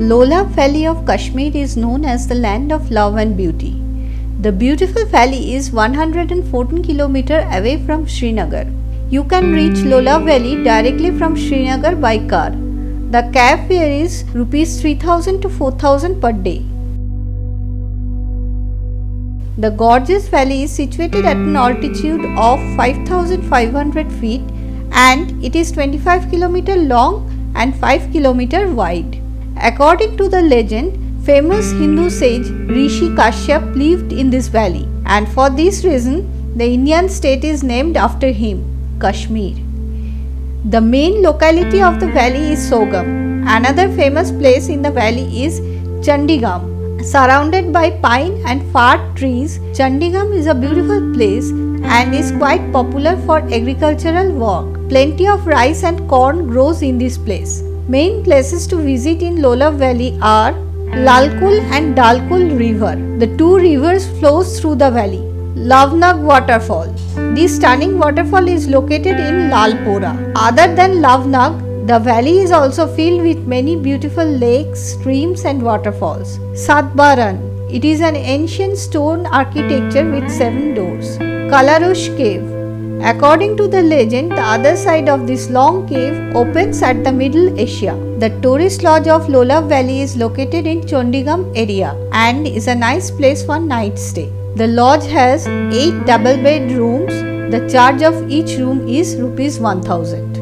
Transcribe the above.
Lolab Valley of Kashmir is known as the land of love and beauty. The beautiful valley is 114 km away from Srinagar. You can reach Lolab Valley directly from Srinagar by car. The cab fare is rupees 3000 to 4000 per day. The gorgeous valley is situated at an altitude of 5500 feet and it is 25 km long and 5 km wide. According to the legend, famous Hindu sage Rishi Kashyap lived in this valley and for this reason the Indian state is named after him, Kashmir. The main locality of the valley is Sogam. Another famous place in the valley is Chandigam. Surrounded by pine and fir trees, Chandigam is a beautiful place and is quite popular for agricultural work. Plenty of rice and corn grows in this place. Main places to visit in Lolab Valley are Lalkul and Dalkul River. The two rivers flows through the valley. Lavnag Waterfall. This stunning waterfall is located in Lalpora. Other than Lavnag, the valley is also filled with many beautiful lakes, streams and waterfalls. Satbaran. It is an ancient stone architecture with seven doors. Kalarush Cave. According to the legend, the other side of this long cave opens at the Middle Asia. The tourist lodge of Lolab Valley is located in Chandigam area and is a nice place for night stay. The lodge has 8 double bed rooms. The charge of each room is rupees 1000.